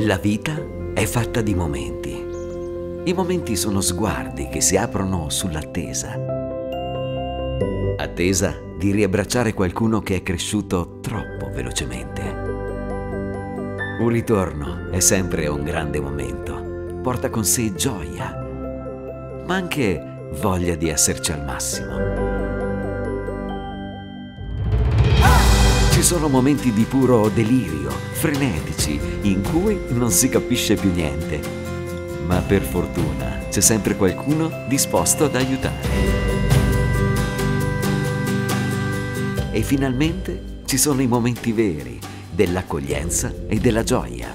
La vita è fatta di momenti. I momenti sono sguardi che si aprono sull'attesa. Attesa di riabbracciare qualcuno che è cresciuto troppo velocemente. Un ritorno è sempre un grande momento. Porta con sé gioia, ma anche voglia di esserci al massimo. Sono momenti di puro delirio, frenetici, in cui non si capisce più niente. Ma per fortuna c'è sempre qualcuno disposto ad aiutare. E finalmente ci sono i momenti veri dell'accoglienza e della gioia.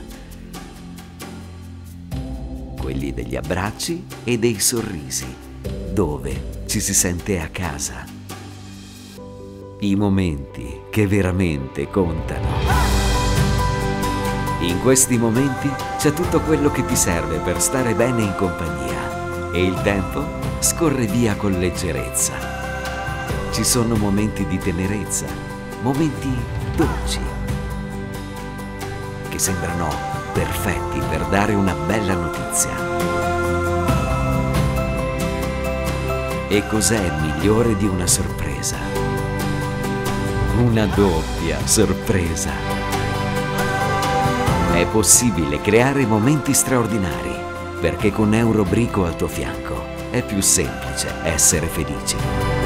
Quelli degli abbracci e dei sorrisi, dove ci si sente a casa i momenti che veramente contano. In questi momenti c'è tutto quello che ti serve per stare bene in compagnia e il tempo scorre via con leggerezza. Ci sono momenti di tenerezza, momenti dolci, che sembrano perfetti per dare una bella notizia. E cos'è migliore di una sorpresa? Una doppia sorpresa. È possibile creare momenti straordinari perché con Eurobrico al tuo fianco è più semplice essere felici.